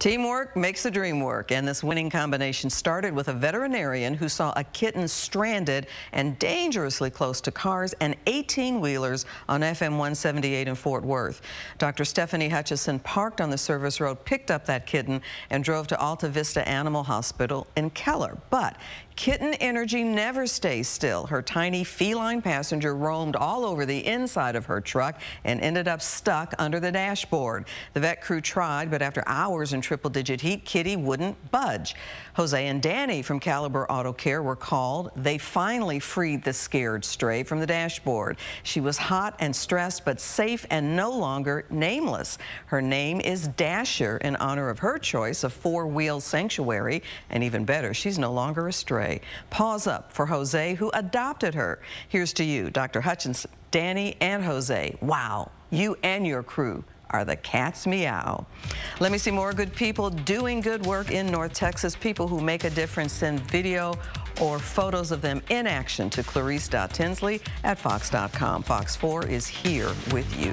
Teamwork makes the dream work, and this winning combination started with a veterinarian who saw a kitten stranded and dangerously close to cars and 18-wheelers on FM 178 in Fort Worth. Dr. Stephanie Hutchison parked on the service road, picked up that kitten, and drove to Alta Vista Animal Hospital in Keller. But Kitten energy never stays still. Her tiny feline passenger roamed all over the inside of her truck and ended up stuck under the dashboard. The vet crew tried, but after hours in triple digit heat, Kitty wouldn't budge. Jose and Danny from Caliber Auto Care were called. They finally freed the scared stray from the dashboard. She was hot and stressed, but safe and no longer nameless. Her name is Dasher in honor of her choice of four-wheel sanctuary. And even better, she's no longer a stray. Paws up for Jose, who adopted her. Here's to you, Dr. Hutchinson, Danny, and Jose. Wow, you and your crew are the cat's meow. Let me see more good people doing good work in North Texas, people who make a difference. Send video or photos of them in action to clarice.tinsley at fox.com. Fox 4 is here with you.